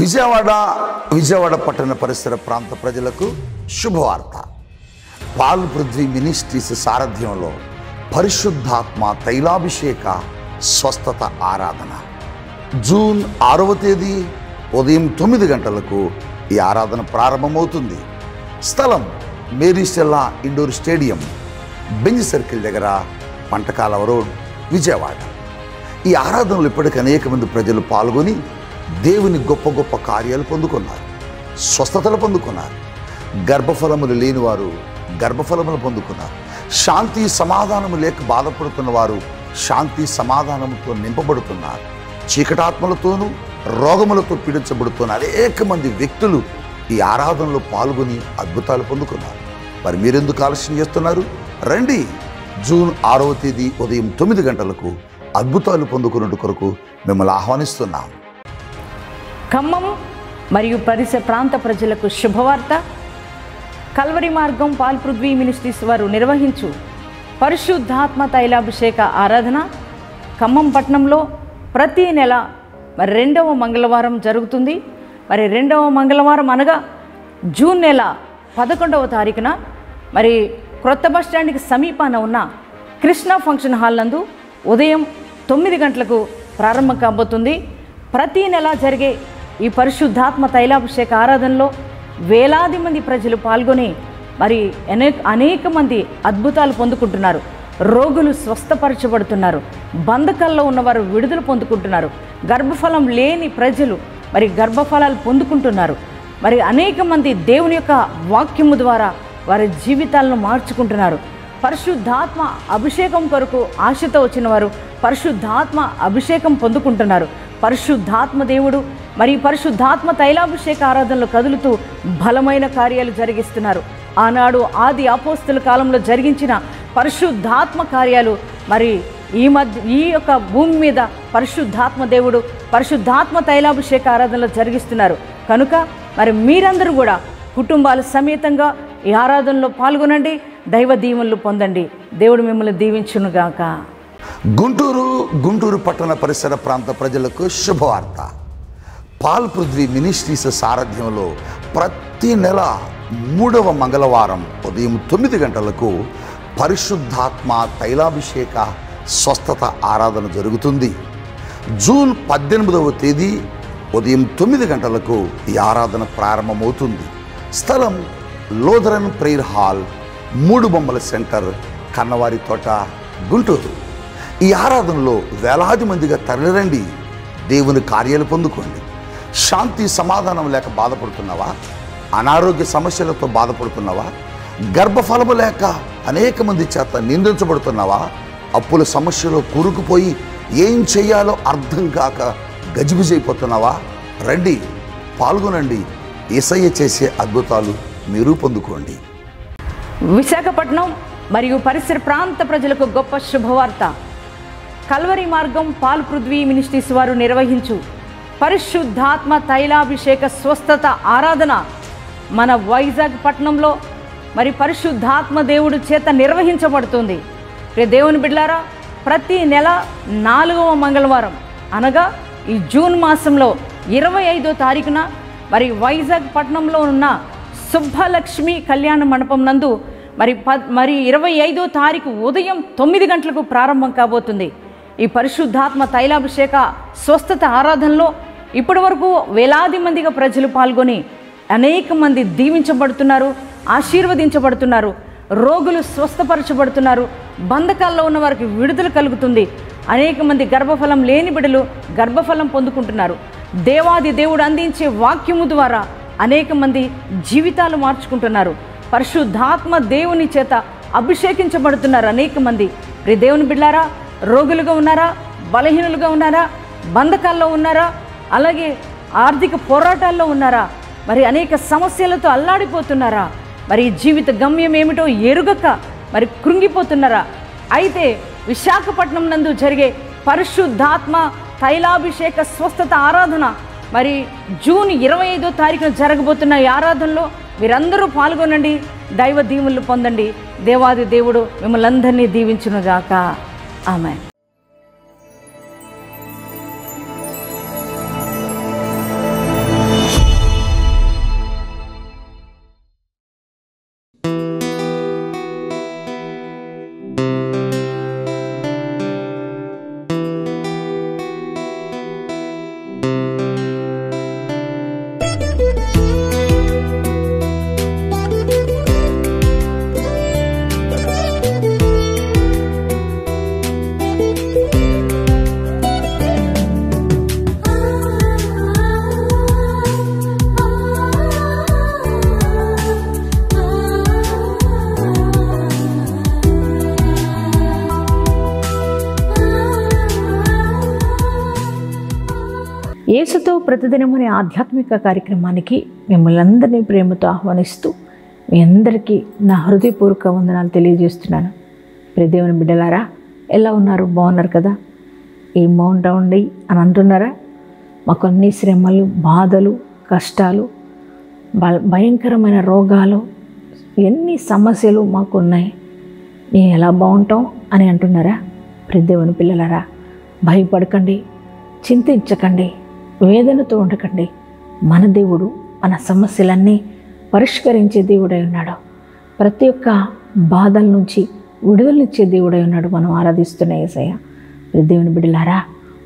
విజయవాడ విజయవాడ పట్టణ పరిసర ప్రాంత ప్రజలకు శుభవార్త. పాల్ పృథ్వీ మినిస్ట్రీస్ సారథ్యంలో పరిశుద్ధాత్మ తైలాభిషేక స్వస్థత ఆరాధన. జూన్ ఆరవ తేదీ ఉదయం తొమ్మిది గంటలకు ఈ ఆరాధన ప్రారంభమవుతుంది. స్థలం Mary Stella indoor stadium Benz circle దగ్గర పంటకాలవ రోడ్ విజయవాడ. ఈ ఆరాధనలు ఇప్పటికీ అనేక మంది ప్రజలు పాల్గొని దేవుని గొప్ప గొప్ప కార్యాలు పొందుకున్నారు స్వస్థతలు పొందుకున్నారు గర్భఫలములు లేని వారు గర్భఫలములు పొందుకున్నారు. శాంతి సమాధానము లేక బాధపడుతున్న వారు శాంతి సమాధానముతో నింపబడుతున్నారు. చీకటాత్మలతోనూ రోగములతో పీడించబడుతున్న అనేక మంది వ్యక్తులు ఈ ఆరాధనలో పాల్గొని అద్భుతాలు పొందుకున్నారు. మరి మీరెందుకు ఆలస్యం చేస్తున్నారు? రండి జూన్ ఆరవ తేదీ ఉదయం తొమ్మిది గంటలకు అద్భుతాలు పొందుకున్నట్టు కొరకు మిమ్మల్ని ఆహ్వానిస్తున్నాం. ఖమ్మం మరియు పరిసర ప్రాంత ప్రజలకు శుభవార్త. కల్వరి మార్గం పాల్పృథ్వీ మినిస్ట్రీస్ వారు నిర్వహించు పరిశుద్ధాత్మ తైలాభిషేక ఆరాధన. ఖమ్మం పట్టణంలో ప్రతి నెల మరి రెండవ మంగళవారం జరుగుతుంది. మరి రెండవ మంగళవారం అనగా జూన్ నెల పదకొండవ తారీఖున మరి క్రొత్త బస్ స్టాండ్కి సమీపాన ఉన్న కృష్ణ ఫంక్షన్ హాల్ నందు ఉదయం తొమ్మిది గంటలకు ప్రారంభం కాబోతుంది. ప్రతి నెల జరిగే ఈ పరిశుద్ధాత్మ తైలాభిషేక ఆరాధనలో వేలాది మంది ప్రజలు పాల్గొని మరి అనేక అనేక మంది అద్భుతాలు పొందుకుంటున్నారు. రోగులు స్వస్థపరచబడుతున్నారు. బంధకాల్లో ఉన్నవారు విడుదల పొందుకుంటున్నారు. గర్భఫలం లేని ప్రజలు మరి గర్భఫలాలు పొందుకుంటున్నారు. మరి అనేక మంది దేవుని యొక్క వాక్యము ద్వారా వారి జీవితాలను మార్చుకుంటున్నారు. పరిశుద్ధాత్మ అభిషేకం కొరకు ఆశతో వచ్చిన వారు పరిశుద్ధాత్మ అభిషేకం పొందుకుంటున్నారు. పరిశుద్ధాత్మ దేవుడు మరి పరిశుద్ధాత్మ తైలాభిషేక ఆరాధనలు కదులుతూ బలమైన కార్యాలు జరిగిస్తున్నారు. ఆనాడు ఆది అపోస్తుల కాలంలో జరిగించిన పరిశుద్ధాత్మ కార్యాలు మరి ఈ మధ్య ఈ యొక్క భూమి మీద పరిశుద్ధాత్మ దేవుడు పరిశుద్ధాత్మ తైలాభిషేక ఆరాధనలు జరిగిస్తున్నారు. కనుక మరి మీరందరూ కూడా కుటుంబాల సమేతంగా ఈ ఆరాధనలో పాల్గొనండి దైవ దీవెనలు పొందండి. దేవుడు మిమ్మల్ని దీవించునుగాక. గుంటూరు గుంటూరు పట్టణ పరిసర ప్రాంత ప్రజలకు శుభవార్త. పాల్ పృథ్వీ మినిస్ట్రీస్ సారథ్యంలో ప్రతి నెల మూడవ మంగళవారం ఉదయం తొమ్మిది గంటలకు పరిశుద్ధాత్మ తైలాభిషేక స్వస్థత ఆరాధన జరుగుతుంది. జూన్ పద్దెనిమిదవ తేదీ ఉదయం తొమ్మిది గంటలకు ఈ ఆరాధన ప్రారంభమవుతుంది. స్థలం లోధరన్ ప్రేయర్ హాల్ మూడు బొమ్మల సెంటర్ కన్నవారి తోట గుంటూరు. ఈ ఆరాధనలో వేలాది మందిగా తరలిరండి. దేవుని కార్యాలు పొందుకోండి. శాంతి సమాధానం లేక బాధపడుతున్నావా? అనారోగ్య సమస్యలతో బాధపడుతున్నావా? గర్భఫలము లేక అనేక మంది చేత నిందించబడుతున్నావా? అప్పుల సమస్యలో కూరుకుపోయి ఏం చేయాలో అర్థం కాక గజిబిజైపోతున్నావా? రండి పాల్గొనండి. ఇసయ్య చేసే అద్భుతాలు మీరు పొందుకోండి. విశాఖపట్నం మరియు పరిసర ప్రాంత ప్రజలకు గొప్ప శుభవార్త. కల్వరి మార్గం పాల్ పృథ్వీ మినిస్ట్రీస్ వారు నిర్వహించు పరిశుద్ధాత్మ తైలాభిషేక స్వస్థత ఆరాధన మన వైజాగ్ పట్టణంలో మరి పరిశుద్ధాత్మ దేవుడు చేత నిర్వహించబడుతుంది. దేవుని బిడ్లారా ప్రతి నెల నాలుగవ మంగళవారం అనగా ఈ జూన్ మాసంలో ఇరవై ఐదో తారీఖున మరి వైజాగ్ పట్టణంలో ఉన్న సుబ్బలక్ష్మి కళ్యాణ మండపం నందు మరి ప మరి ఇరవై ఐదో తారీఖు ఉదయం తొమ్మిది గంటలకు ప్రారంభం కాబోతుంది. ఈ పరిశుద్ధాత్మ తైలాభిషేక స్వస్థత ఆరాధనలో ఇప్పటి వరకు వేలాది మందిగా ప్రజలు పాల్గొని అనేక మంది దీవించబడుతున్నారు ఆశీర్వదించబడుతున్నారు రోగులు స్వస్థపరచబడుతున్నారు బంధకాల్లో ఉన్న వారికి విడుదల కలుగుతుంది. అనేక మంది గర్భఫలం లేని బిడ్డలు గర్భఫలం పొందుకుంటున్నారు. దేవాది దేవుడు అందించే వాక్యము ద్వారా అనేక మంది జీవితాలు మార్చుకుంటున్నారు. పరిశుద్ధాత్మ దేవుని చేత అభిషేకించబడుతున్నారు అనేక మంది. దేవుని బిడ్డారా రోగులుగా ఉన్నారా బలహీనులుగా ఉన్నారా బంధకాల్లో ఉన్నారా అలాగే ఆర్థిక పోరాటాల్లో ఉన్నారా? మరి అనేక సమస్యలతో అల్లాడిపోతున్నారా? మరి జీవిత గమ్యం ఏమిటో ఎరుగక మరి కృంగిపోతున్నారా? అయితే విశాఖపట్నం నందు జరిగే పరిశుద్ధాత్మ తైలాభిషేక స్వస్థత ఆరాధన మరి జూన్ ఇరవై ఐదో తారీఖున జరగబోతున్న ఈ ఆరాధనలో మీరందరూ పాల్గొనండి దైవ దీవులు పొందండి. దేవాది దేవుడు మిమ్మల్ని అందరినీ దీవించునుగాక. ఆమె క్రీస్తు ప్రతిదినం అనే ఆధ్యాత్మిక కార్యక్రమానికి మిమ్మల్ని అందరినీ ప్రేమతో ఆహ్వానిస్తూ మీ అందరికీ నా హృదయపూర్వక వందనాలు తెలియజేస్తున్నాను. ప్రదేవుని బిడ్డలారా ఎలా ఉన్నారు? బాగున్నారు కదా? ఏం బాగుంటామండి అని అంటున్నారా? మాకు అన్ని శ్రమలు బాధలు కష్టాలు భయంకరమైన రోగాలు ఎన్ని సమస్యలు మాకు ఉన్నాయి మేము ఎలా బాగుంటాం అని అంటున్నారా? ప్రదేవుని పిల్లలారా భయపడకండి చింతించకండి. వేదనతో ఉండకండి. మన దేవుడు మన సమస్యలన్నీ పరిష్కరించే దేవుడై ఉన్నాడు. ప్రతి ఒక్క బాధల నుంచి విడుదలనిచ్చే దేవుడై ఉన్నాడు మనం ఆరాధిస్తున్న ఏసయ్య. దేవుని బిడ్డలారా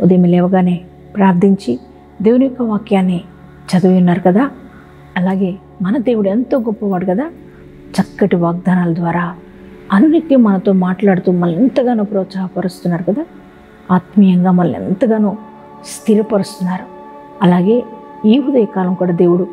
ఉదయం లేవగానే ప్రార్థించి దేవుని యొక్క వాక్యాన్ని చదివి ఉన్నారు కదా? అలాగే మన దేవుడు ఎంతో గొప్పవాడు కదా? చక్కటి వాగ్దానాల ద్వారా అనునిత్యం మనతో మాట్లాడుతూ మనల్ని ఎంతగానో ప్రోత్సాహపరుస్తున్నారు కదా? ఆత్మీయంగా మనల్ని ఎంతగానో స్థిరపరుస్తున్నారు. అలాగే ఈ ఉదయకాలం కూడా దేవుడు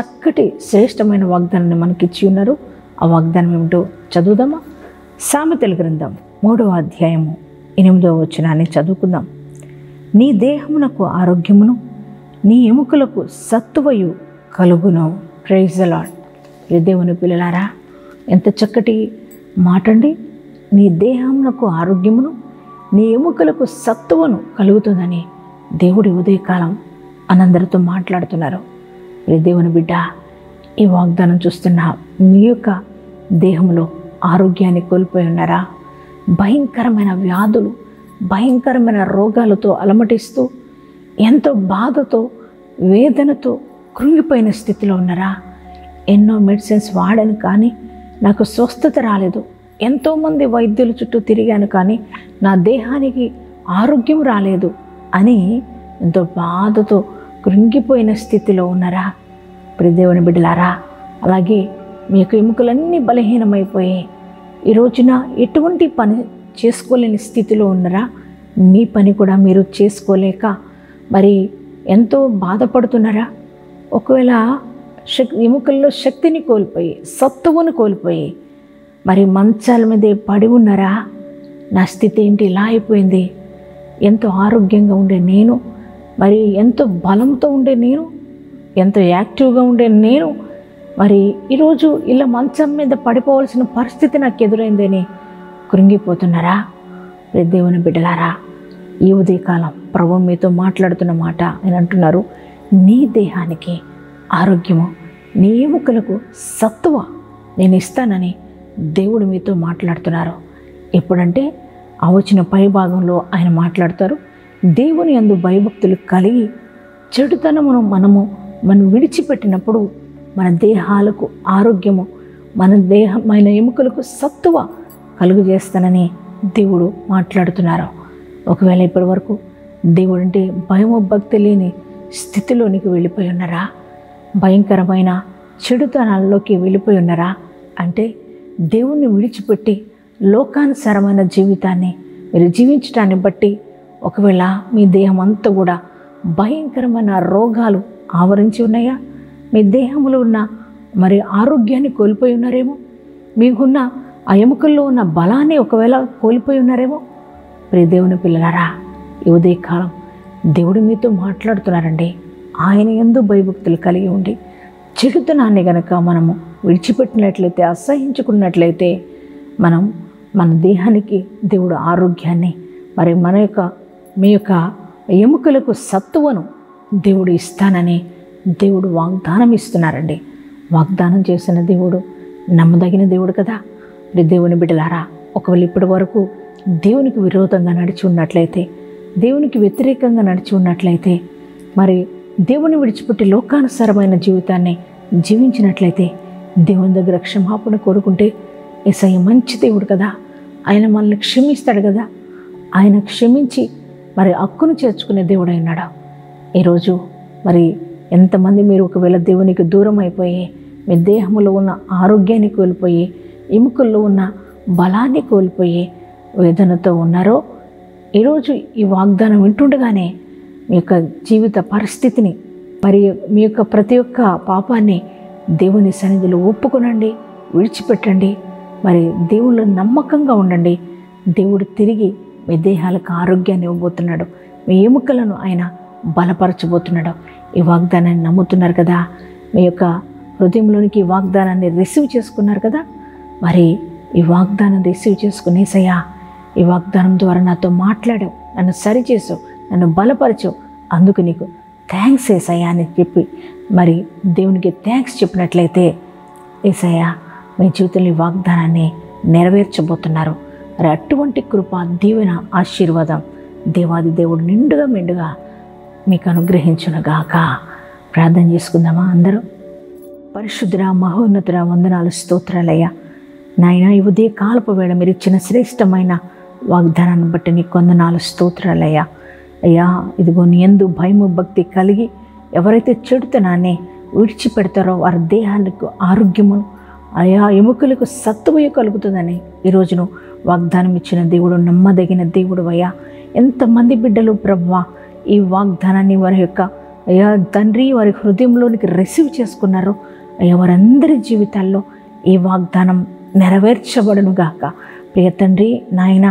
చక్కటి శ్రేష్టమైన వాగ్దానాన్ని మనకిచ్చి ఉన్నారు. ఆ వాగ్దానం ఏమిటో చదువుదామా? సామెతల గ్రంథం మూడవ అధ్యాయము ఎనిమిదవ వచనాన్ని చదువుకుందాం. నీ దేహమునకు ఆరోగ్యమును నీ ఎముకలకు సత్తువయు కలుగును. ప్రైజ్ ఇది దేవుని పిల్లలారా ఎంత చక్కటి మాటండి. నీ దేహమునకు ఆరోగ్యమును నీ ఎముకలకు సత్తువను కలుగుతుందని దేవుడి ఉదయకాలం అనందరితో మాట్లాడుతున్నారు. ప్రియ దేవుని బిడ్డ ఈ వాగ్దానం చూస్తున్న మీ యొక్క దేహంలో ఆరోగ్యాన్ని కోల్పోయి ఉన్నారా? భయంకరమైన వ్యాధులు భయంకరమైన రోగాలతో అలమటిస్తూ ఎంతో బాధతో వేదనతో కృంగిపోయిన స్థితిలో ఉన్నారా? ఎన్నో మెడిసిన్స్ వాడాను కానీ నాకు స్వస్థత రాలేదు. ఎంతోమంది వైద్యుల చుట్టూ తిరిగాను కానీ నా దేహానికి ఆరోగ్యం రాలేదు అని ఎంతో బాధతో కృంగిపోయిన స్థితిలో ఉన్నారా? ప్రియ దేవుని బిడ్డలారా అలాగే మీ యొక్క ఎముకలన్నీ బలహీనమైపోయాయి. ఈ రోజున ఎటువంటి పని చేసుకోలేని స్థితిలో ఉన్నారా? మీ పని కూడా మీరు చేసుకోలేక మరి ఎంతో బాధపడుతున్నారా? ఒకవేళ శక్ ఎముకల్లో శక్తిని కోల్పోయి సత్తువును కోల్పోయి మరి మంచాల మీదే పడి ఉన్నారా? నా స్థితి ఏంటి? ఇలా అయిపోయింది. ఎంతో ఆరోగ్యంగా ఉండే నేను మరి ఎంతో బలంతో ఉండే నేను ఎంతో యాక్టివ్గా ఉండే నేను మరి ఈరోజు ఇలా మంచం మీద పడిపోవాల్సిన పరిస్థితి నాకు ఎదురైందని కృంగిపోతున్నారా? దేవుని బిడ్డలారా ఈ ఉదయకాలం ప్రభు మీతో మాట్లాడుతున్న మాట అని అంటున్నారు. నీ దేహానికి ఆరోగ్యము నీ ఎముకలకు సత్తువ నేను ఇస్తానని దేవుడు మీతో మాట్లాడుతున్నారు. ఎప్పుడంటే ఆ వచ్చిన పై భాగంలో ఆయన మాట్లాడతారు. దేవుని అందు భయభక్తులు కలిగి చెడుతనమును మనము మనం విడిచిపెట్టినప్పుడు మన దేహాలకు ఆరోగ్యము మన దేహమైన ఎముకలకు సత్తువ కలుగు చేస్తానని దేవుడు మాట్లాడుతున్నారు. ఒకవేళ ఇప్పటి వరకు దేవుడు అంటే భయము భక్తి లేని స్థితిలోనికి వెళ్ళిపోయి ఉన్నారా? భయంకరమైన చెడుతనాల్లోకి వెళ్ళిపోయి ఉన్నారా? అంటే దేవుణ్ణి విడిచిపెట్టి లోకానుసారమైన జీవితాన్ని మీరు జీవించడాన్ని బట్టి ఒకవేళ మీ దేహం అంతా కూడా భయంకరమైన రోగాలు ఆవరించి ఉన్నాయా? మీ దేహంలో ఉన్న మరి ఆరోగ్యాన్ని కోల్పోయి ఉన్నారేమో? మీకున్న ఆ ఎముకల్లో ఉన్న బలాన్ని ఒకవేళ కోల్పోయి ఉన్నారేమో? ప్రియ దేవుని పిల్లలారా ఈ ఉదయకాలం దేవుడు మీతో మాట్లాడుతున్నారండి. ఆయన ఎందు భయభక్తులు కలిగి ఉండి చెడుతనాన్ని గనక మనము విడిచిపెట్టినట్లయితే అసహించుకున్నట్లయితే మనం మన దేహానికి దేవుడు ఆరోగ్యాన్ని మరి మన యొక్క మీ యొక్క ఎముకలకు సత్తువను దేవుడు ఇస్తానని దేవుడు వాగ్దానం ఇస్తున్నారండి. వాగ్దానం చేసిన దేవుడు నమ్మదగిన దేవుడు కదా. మరి దేవుని బిడ్డలారా ఒకవేళ ఇప్పటి వరకు దేవునికి విరోధంగా నడిచి ఉన్నట్లయితే దేవునికి వ్యతిరేకంగా నడిచి ఉన్నట్లయితే మరి దేవుని విడిచిపెట్టి లోకానుసారమైన జీవితాన్ని జీవించినట్లయితే దేవుని దగ్గర క్షమాపణ కోరుకుంటే ఏసయ్య మంచి దేవుడు కదా. ఆయన మనల్ని క్షమిస్తాడు కదా. ఆయన క్షమించి మరి హక్కును చేర్చుకునే దేవుడు అయినాడు ఈరోజు మరి ఎంతమంది మీరు ఒకవేళ దేవునికి దూరం అయిపోయి మీ దేహంలో ఉన్న ఆరోగ్యాన్ని కోల్పోయి ఎముకల్లో ఉన్న బలాన్ని కోల్పోయి వేదనతో ఉన్నారో ఈరోజు ఈ వాగ్దానం వింటుండగానే మీ యొక్క జీవిత పరిస్థితిని మరి మీ యొక్క ప్రతి ఒక్క పాపాన్ని దేవుని సన్నిధిలో ఒప్పుకొనండి విడిచిపెట్టండి. మరి దేవుళ్ళు నమ్మకంగా ఉండండి. దేవుడు తిరిగి మీ దేహాలకు ఆరోగ్యాన్ని ఇవ్వబోతున్నాడు. మీ ఎముకలను ఆయన బలపరచబోతున్నాడు. ఈ వాగ్దానాన్ని నమ్ముతున్నారు కదా? మీ యొక్క హృదయంలోనికి ఈ వాగ్దానాన్ని రిసీవ్ చేసుకున్నారు కదా? మరి ఈ వాగ్దానం రిసీవ్ చేసుకునేసయ్యా ఈ వాగ్దానం ద్వారా నాతో మాట్లాడావు నన్ను సరిచేసావు నన్ను బలపరచవు. అందుకు నీకు థ్యాంక్స్ ఏసయ్యా అని చెప్పి మరి దేవునికి థ్యాంక్స్ చెప్పినట్లయితే ఏసయ్యా మీ జీవితంలో ఈ వాగ్దానాన్ని నెరవేర్చబోతున్నారు. మరి అటువంటి కృప దీవెన ఆశీర్వాదం దేవాది దేవుడు నిండుగా మెండుగా మీకు అనుగ్రహించునుగాక ప్రార్థన చేసుకుందామా అందరూ? పరిశుద్ధుర మహోన్నతుర వందనాలు స్తోత్రాలయ్య. నాయన ఈ ఉదయ కాలపు వేళ మీరు ఇచ్చిన శ్రేష్టమైన వాగ్దానాన్ని బట్టి నీ కొందనాలు స్తోత్రాలయ్యా. అయ్యా ఇదిగో నీ ఎందు భయము భక్తి కలిగి ఎవరైతే చెడుతున్నానే విడిచిపెడతారో వారి దేహానికి ఆరోగ్యమును ఆయా ఎముకలకు సత్తువయ కలుగుతుందని ఈ రోజును వాగ్దానం ఇచ్చిన దేవుడు నమ్మదగిన దేవుడు అయ్యా. ఎంతమంది బిడ్డలు బ్రహ్మ ఈ వాగ్దానాన్ని వారి యొక్క అయ్యా తండ్రి వారి హృదయంలోనికి రిసీవ్ చేసుకున్నారు అయ్యా వారందరి జీవితాల్లో ఈ వాగ్దానం నెరవేర్చబడును గాక ప్రియ తండ్రి నాయన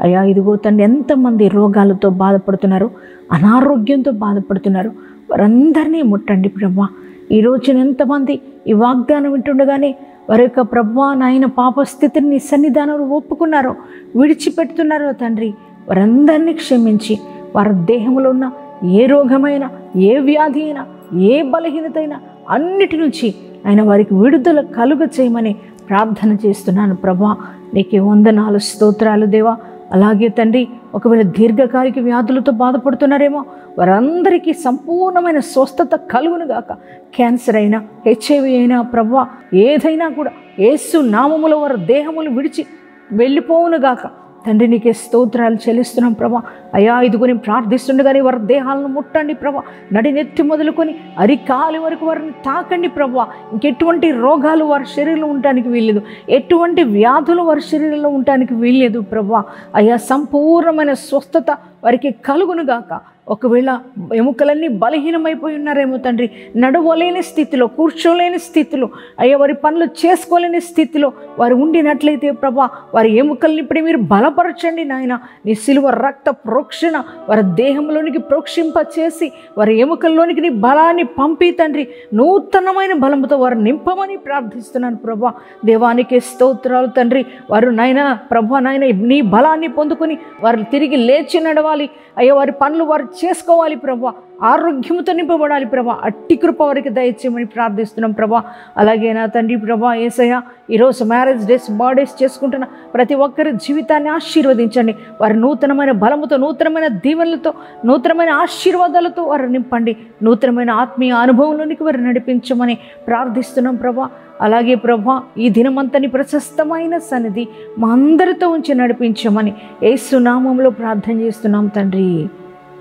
అయ్యా ఇదిగో తండ్రి ఎంతమంది రోగాలతో బాధపడుతున్నారు అనారోగ్యంతో బాధపడుతున్నారు వారందరినీ ముట్టండి బ్రహ్మ ఈ రోజున ఎంతమంది ఈ వాగ్దానం వింటుండగానే వారి యొక్క ప్రభా నాయన పాప స్థితిని నీ సన్నిధానంలో ఒప్పుకున్నారో విడిచిపెడుతున్నారో తండ్రి వారందరినీ క్షమించి వారి దేహంలో ఉన్న ఏ రోగమైనా ఏ వ్యాధి అయినా ఏ బలహీనత అయినా అన్నిటి నుంచి ఆయన వారికి విడుదల కలుగ చేయమని ప్రార్థన చేస్తున్నాను ప్రభా నీకే వందనాలు స్తోత్రాలు దేవా. అలాగే తండ్రి ఒకవేళ దీర్ఘకాలిక వ్యాధులతో బాధపడుతున్నారేమో వారందరికీ సంపూర్ణమైన స్వస్థత కలుగును గాక. క్యాన్సర్ అయినా హెచ్ఐవి అయినా ప్రవ్వా ఏదైనా కూడా ఏసు నామములో వారి దేహములు విడిచి వెళ్ళిపోవును గాక. తండ్రి నీకే స్తోత్రాలు చెల్లిస్తున్నాం ప్రభా. అయా ఇదిగొని ప్రార్థిస్తుండగానే వారి దేహాలను ముట్టండి ప్రభా. నడినెత్తి మొదలుకొని అరికాలి వరకు వారిని తాకండి ప్రభా. ఇంకెటువంటి రోగాలు వారి శరీరంలో ఉండటానికి వీల్లేదు. ఎటువంటి వ్యాధులు వారి శరీరంలో ఉండటానికి వీల్లేదు ప్రభా. అయా సంపూర్ణమైన స్వస్థత వారికి కలుగునుగాక. ఒకవేళ ఎముకలన్నీ బలహీనమైపోయి ఉన్నారేమో తండ్రి నడవలేని స్థితిలో కూర్చోలేని స్థితిలో అయ్యా వారి పనులు చేసుకోలేని స్థితిలో వారు ఉండినట్లయితే ప్రభా వారి ఎముకల్ని ఇప్పుడు మీరు బలపరచండి నాయన. నీ సిలువ రక్త ప్రోక్షణ వారి దేహంలోనికి ప్రోక్షింప చేసి వారి ఎముకల్లోనికి నీ బలాన్ని పంపి తండ్రి. నూతనమైన బలంతో వారు నింపమని ప్రార్థిస్తున్నాను ప్రభా. దేవానికి స్తోత్రాలు తండ్రి. వారు నాయన ప్రభా నాయన నీ బలాన్ని పొందుకొని వారు తిరిగి లేచి నడవాలి అయ్యా వారి పనులు వారు చేసుకోవాలి ప్రభు. ఆరోగ్యంతో నింపబడాలి ప్రభా. అట్టి కృప వారికి దయచేయమని ప్రార్థిస్తున్నాం ప్రభా. అలాగే నా తండ్రి ప్రభా ఏసయ్య ఈరోజు మ్యారేజ్ డేస్ బర్త్డేస్ చేసుకుంటున్న ప్రతి ఒక్కరి జీవితాన్ని ఆశీర్వదించండి. వారి నూతనమైన బలముతో నూతనమైన దీవెనలతో నూతనమైన ఆశీర్వాదాలతో వారు నింపండి. నూతనమైన ఆత్మీయ అనుభవంలోనికి వారు నడిపించమని ప్రార్థిస్తున్నాం ప్రభా. అలాగే ప్రభా ఈ దినమంతని ప్రశస్తమైన సన్నిధి మా అందరితో ఉంచి నడిపించమని ఏసునామంలో ప్రార్థన చేస్తున్నాం తండ్రి.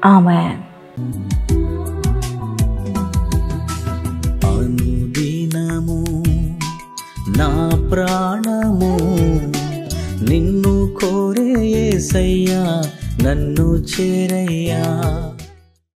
ఆమెన్. అనుదినము నా ప్రాణము నిన్ను కోరే యేసయ్యా నన్ను చేరయ్యా.